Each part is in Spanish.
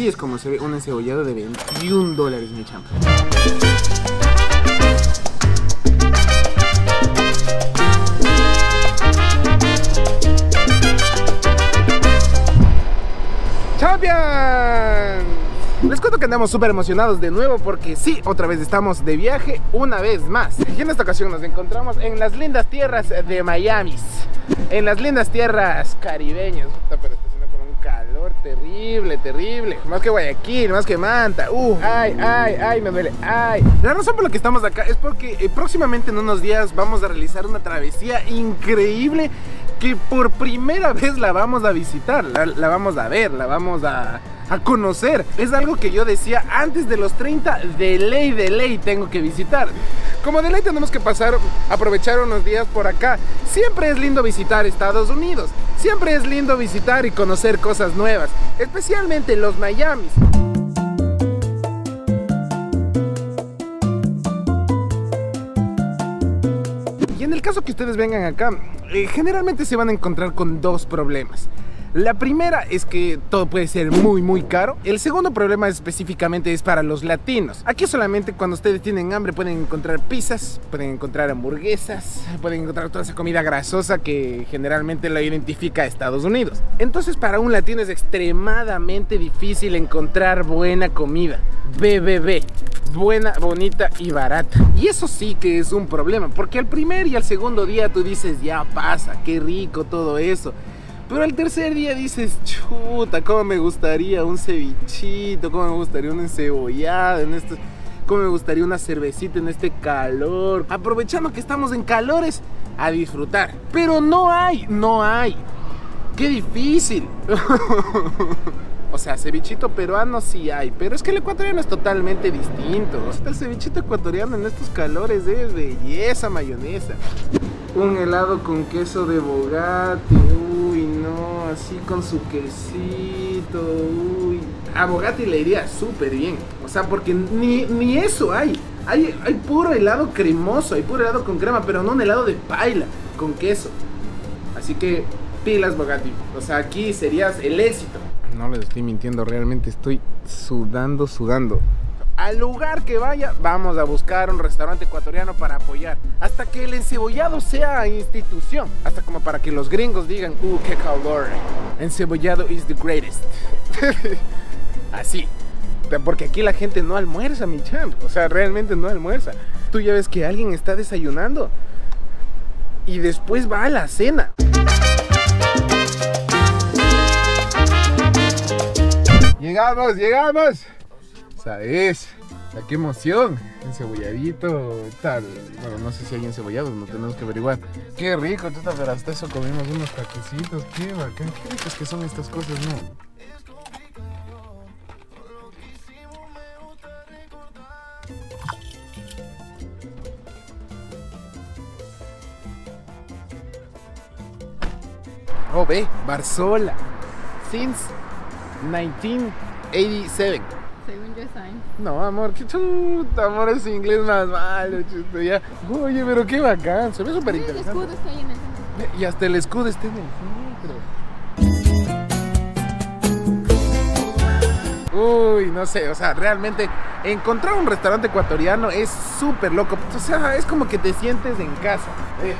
Así es como se ve un encebollado de 21 dólares, mi champ. ¡Champions! Les cuento que andamos súper emocionados de nuevo porque sí, otra vez estamos de viaje una vez más. Y en esta ocasión nos encontramos en las lindas tierras de Miami. En las lindas tierras caribeñas. Calor terrible, terrible. Más que Guayaquil, más que Manta. Uh, ay, ay, ay, me duele. Ay. La razón por la que estamos acá es porque eh, próximamente en unos días vamos a realizar una travesía increíble que por primera vez la vamos a visitar, la, la vamos a ver, la vamos a, a, conocer. Es algo que yo decía antes de los 30, de ley, de ley tengo que visitar. Como de ley tenemos que pasar, aprovechar unos días por acá. Siempre es lindo visitar Estados Unidos, siempre es lindo visitar y conocer cosas nuevas, especialmente los Miamis. Y en el caso que ustedes vengan acá, eh, generalmente se van a encontrar con dos problemas. La primera es que todo puede ser muy muy caro. El segundo problema específicamente es para los latinos. Aquí solamente cuando ustedes tienen hambre pueden encontrar pizzas, pueden encontrar hamburguesas, pueden encontrar toda esa comida grasosa que generalmente la identifica a Estados Unidos. Entonces para un latino es extremadamente difícil encontrar buena comida. BBB buena, bonita y barata. Y eso sí que es un problema, porque al primer y al segundo día tú dices, ya pasa, qué rico todo eso. Pero al tercer día dices, chuta, cómo me gustaría un cevichito, cómo me gustaría un encebollado en esto, cómo me gustaría una cervecita en este calor. Aprovechando que estamos en calores, a disfrutar. Pero no hay, no hay. Qué difícil. O sea, cevichito peruano sí hay, pero es que el ecuatoriano es totalmente distinto. El cevichito ecuatoriano en estos calores es belleza mayonesa. Un helado con queso de no, así con su quesito, uy. A bogate le iría súper bien. O sea, porque ni, ni eso hay. hay. Hay puro helado cremoso, hay puro helado con crema, pero no un helado de paila, con queso. Así que pilas bogati. O sea, aquí serías el éxito no les estoy mintiendo, realmente estoy sudando, sudando. Al lugar que vaya, vamos a buscar un restaurante ecuatoriano para apoyar. Hasta que el encebollado sea institución. Hasta como para que los gringos digan, uh, qué calor. Encebollado is the greatest. Así. Porque aquí la gente no almuerza, mi champ. O sea, realmente no almuerza. Tú ya ves que alguien está desayunando. Y después va a la cena. Llegamos, llegamos. ¿Sabes? qué emoción. Encebolladito, tal. Bueno, no sé si hay encebollados, no tenemos que averiguar. Qué rico, chuta, pero hasta eso comimos unos taquecitos. Qué bacán, qué ricas que son estas cosas, ¿no? Oh, ve, Barzola. Since 1987. No, amor, qué chuta, amor, es inglés más malo, chuta, ya. Oye, pero qué bacán, se ve súper Sí, el interesante. escudo está ahí en el centro. Y hasta el escudo está en el centro. Uy, no sé, o sea, realmente encontrar un restaurante ecuatoriano es súper loco. O sea, es como que te sientes en casa. eh.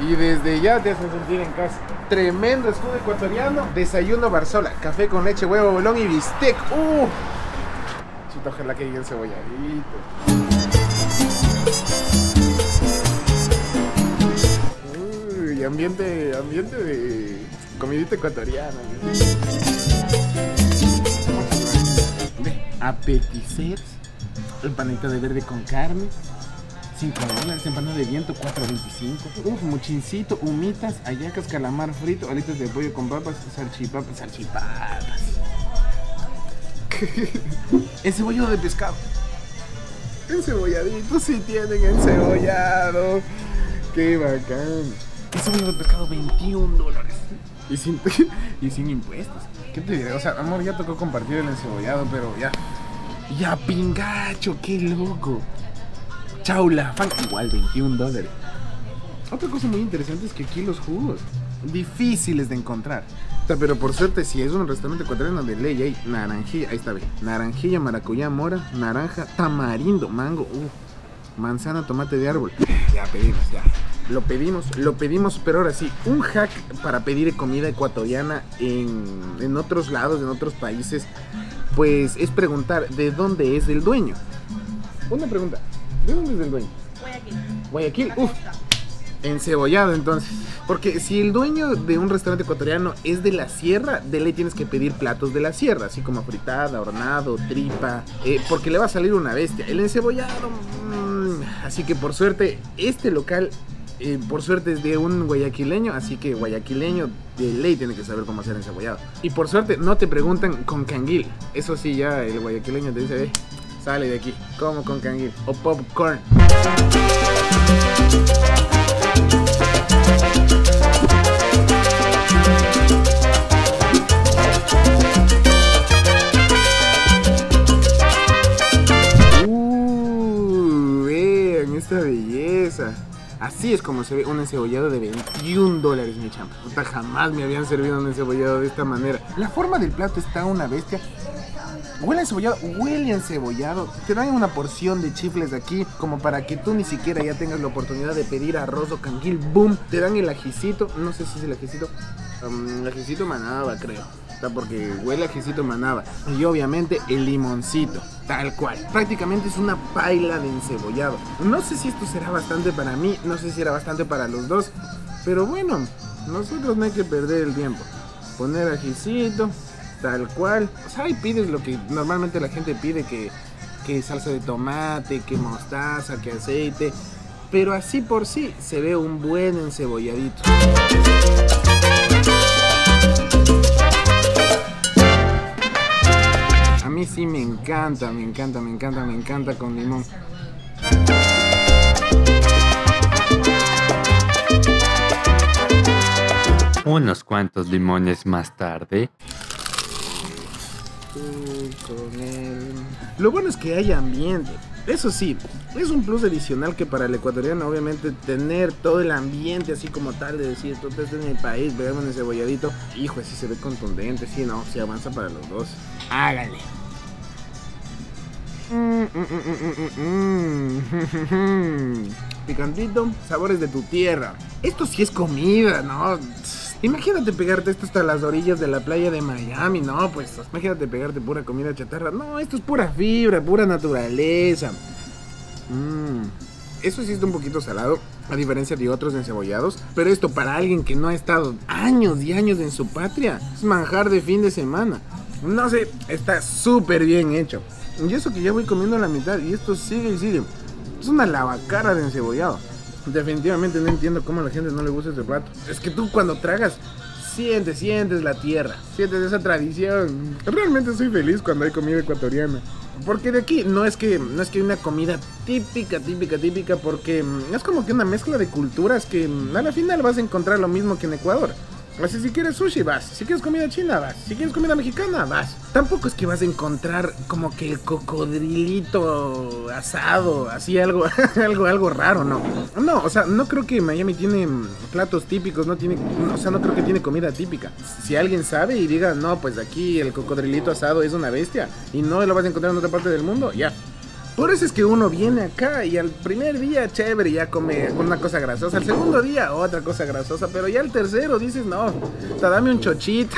Y desde ya te hacen sentir en casa. Tremendo escudo ecuatoriano. Desayuno Barzola. Café con leche, huevo, bolón y bistec. ¡Uh! Chito, ojalá que llegue el cebolladito. Uy, ambiente, ambiente de comidita ecuatoriana. Ve, Apetizers, empanita de verde con carne, 5 dólares, empanada de viento, 4.25. Uf, muchincito, humitas, hallacas, calamar frito, alitas de pollo con papas, salchipapas, salchipapas. Encebollado de pescado. Encebolladitos sí tienen encebollado. Qué bacán. Encebollado de pescado, 21 dólares. Y sin, y sin impuestos. ¿Qué te diré? O sea, amor, ya tocó compartir el encebollado, pero ya. Ya, pingacho, qué loco. Chaula, fan igual 21 dólares. Otra cosa muy interesante es que aquí los jugos difíciles de encontrar. Pero por suerte, si es un restaurante ecuatoriano de ley, hay naranjilla, ahí está bien. Naranjilla, maracuyá, mora, naranja, tamarindo, mango, uh, manzana, tomate de árbol. Ya pedimos, ya. Lo pedimos, lo pedimos, pero ahora sí, un hack para pedir comida ecuatoriana en, en otros lados, en otros países, pues es preguntar de dónde es el dueño. Una pregunta, ¿de dónde es el dueño? Guayaquil. Guayaquil, uff, encebollado entonces. Porque si el dueño de un restaurante ecuatoriano es de la sierra, de ley tienes que pedir platos de la sierra, así como fritada, hornado, tripa, eh, porque le va a salir una bestia. El encebollado, mm, así que por suerte, este local, eh, por suerte es de un guayaquileño, así que guayaquileño de ley tiene que saber cómo hacer encebollado. Y por suerte no te preguntan con canguil, eso sí, ya el guayaquileño te dice, eh, sale de aquí, como con canguil, o popcorn. Así es como se ve un encebollado de 21 dólares, mi champa. Puta, jamás me habían servido un encebollado de esta manera. La forma del plato está una bestia. Huele encebollado, huele encebollado. Te dan una porción de chifles aquí, como para que tú ni siquiera ya tengas la oportunidad de pedir arroz o canguil. Boom, te dan el ajicito. No sé si es el ajicito. Um, el ajicito manaba, creo. Está porque huele a ajicito manaba. Y obviamente el limoncito, tal cual. Prácticamente es una paila de encebollado. No sé si esto será bastante para mí, no sé si era bastante para los dos. Pero bueno, nosotros no hay que perder el tiempo. Poner ajicito, tal cual. O ahí pides lo que normalmente la gente pide, que, que salsa de tomate, que mostaza, que aceite. Pero así por sí se ve un buen encebolladito. Mí sí me encanta, me encanta, me encanta, me encanta con limón. Unos cuantos limones más tarde. Con. Lo bueno es que hay ambiente. Eso sí, es un plus adicional que para el ecuatoriano, obviamente, tener todo el ambiente así como tal, de decir, tú estás en el país, veamos el cebolladito. Hijo, así se ve contundente, sí, no, sí avanza para los dos. Hágale. Mm, mm, mm, mm. Picantito, sabores de tu tierra. Esto sí es comida, ¿no? Imagínate pegarte esto hasta las orillas de la playa de Miami, no, pues imagínate pegarte pura comida chatarra. No, esto es pura fibra, pura naturaleza. Eso sí está un poquito salado, a diferencia de otros encebollados. Pero esto para alguien que no ha estado años y años en su patria, es manjar de fin de semana. No sé, está súper bien hecho. Y eso que ya voy comiendo la mitad y esto sigue y sigue. Es una lavacara de encebollado. Definitivamente no entiendo cómo a la gente no le gusta este plato. Es que tú cuando tragas, sientes, sientes la tierra, sientes esa tradición. Realmente soy feliz cuando hay comida ecuatoriana. Porque de aquí no es que no es que hay una comida típica, típica, típica, porque mm, es como que una mezcla de culturas que mm, a la final vas a encontrar lo mismo que en Ecuador. Así si quieres sushi vas, si quieres comida china vas, si quieres comida mexicana vas. Tampoco es que vas a encontrar como que el cocodrilito asado, así algo, algo, algo raro, no. No, o sea, no creo que Miami tiene mm, platos típicos, no tiene, o sea, no creo que tiene comida típica. Si alguien sabe y diga, no, pues aquí el cocodrilito asado es una bestia y no lo vas a encontrar en otra parte del mundo, ya. Por eso es que uno viene acá y al primer día, chévere, ya come una cosa grasosa. Al segundo día, otra cosa grasosa. Pero ya al tercero dices, no, o sea, dame un chochito.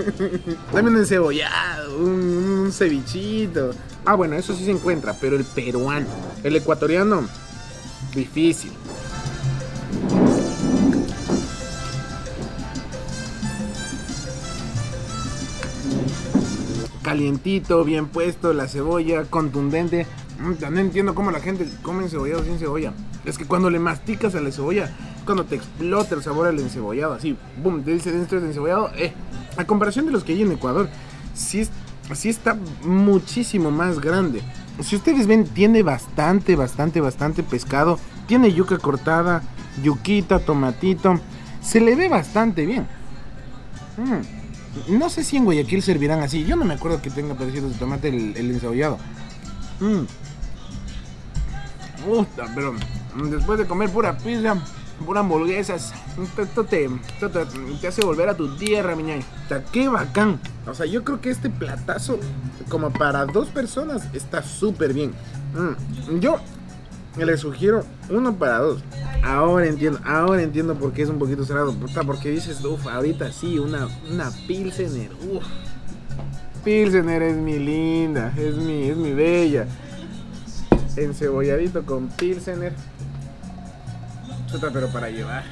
dame un encebollado, un, un cevichito. Ah, bueno, eso sí se encuentra, pero el peruano, el ecuatoriano, difícil. Calientito, bien puesto, la cebolla contundente. Mm, No entiendo cómo la gente come encebollado sin cebolla. Es que cuando le masticas a la cebolla, cuando te explota el sabor al encebollado, así, boom, te dice dentro del encebollado, eh. A comparación de los que hay en Ecuador, sí, sí está muchísimo más grande. Si ustedes ven, tiene bastante, bastante, bastante pescado. Tiene yuca cortada, yuquita, tomatito. Se le ve bastante bien. Mm. No sé si en Guayaquil servirán así. Yo no me acuerdo que tenga pedacitos de tomate el, el encebollado. Mm. Puta, pero mm, después de comer pura pizza, Pura hamburguesas. Esto, te, te, hace volver a tu tierra, mi ñaño. O sea, qué bacán. O sea, yo creo que este platazo, como para dos personas, está súper bien. Mm, Yo le sugiero uno para dos. Ahora entiendo, ahora entiendo por qué es un poquito cerrado. Puta, porque dices, uff, ahorita sí, una, una Pilsener, uff. Pilsener es mi linda, es mi, es mi bella. Encebolladito con Pilsener. Chuta, pero para llevar.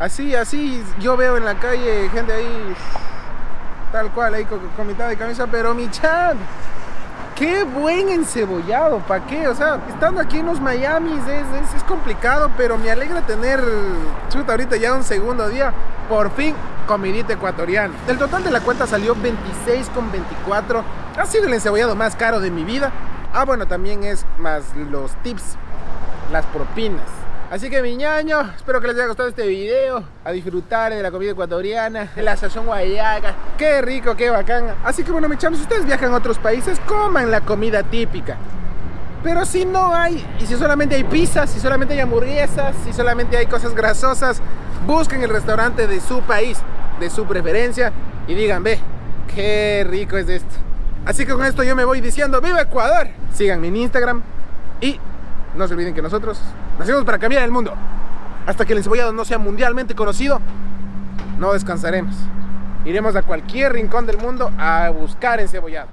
Así, así, yo veo en la calle gente ahí, tal cual, ahí con, mitad de camisa, pero mi chat, qué buen encebollado, ¿para qué? O sea, estando aquí en los Miamis es, es, es complicado, pero me alegra tener, chuta, ahorita ya un segundo día, por fin, comidita ecuatoriana. El total de la cuenta salió 26,24, ha sido el encebollado más caro de mi vida. Ah, bueno, también es más los tips, las propinas. Así que mi ñaño, espero que les haya gustado este video. A disfrutar de la comida ecuatoriana, de la sazón guayaca. Qué rico, qué bacán. Así que bueno, mis chamos, si ustedes viajan a otros países, coman la comida típica. Pero si no hay, y si solamente hay pizzas, si solamente hay hamburguesas, si solamente hay cosas grasosas, busquen el restaurante de su país, de su preferencia, y digan, ve, qué rico es esto. Así que con esto yo me voy diciendo, ¡Viva Ecuador! Síganme en Instagram y no se olviden que nosotros nacimos para cambiar el mundo. Hasta que el encebollado no sea mundialmente conocido, no descansaremos. Iremos a cualquier rincón del mundo a buscar encebollado.